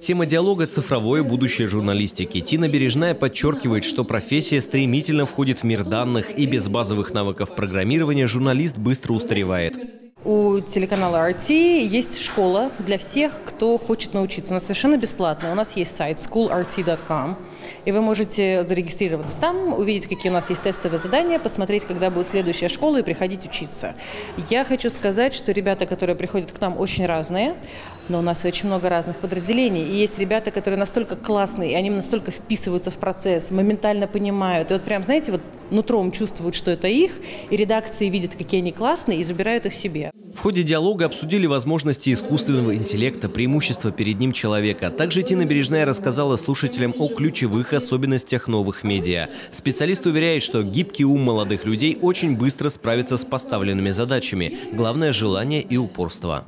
Тема диалога – цифровое будущее журналистики. Тина Бережная подчеркивает, что профессия стремительно входит в мир данных, и без базовых навыков программирования журналист быстро устаревает. У телеканала RT есть школа для всех, кто хочет научиться. Она совершенно бесплатная. У нас есть сайт schoolrt.com, и вы можете зарегистрироваться там, увидеть, какие у нас есть тестовые задания, посмотреть, когда будет следующая школа и приходить учиться. Я хочу сказать, что ребята, которые приходят к нам, очень разные, но у нас очень много разных подразделений. И есть ребята, которые настолько классные, и они настолько вписываются в процесс, моментально понимают. И вот прям, знаете, вот нутром чувствуют, что это их, и редакции видят, какие они классные, и забирают их себе. В ходе диалога обсудили возможности искусственного интеллекта, преимущества перед ним человека. Также Тина Бережная рассказала слушателям о ключевых особенностях новых медиа. Специалист уверяет, что гибкий ум молодых людей очень быстро справится с поставленными задачами. Главное – желание и упорство.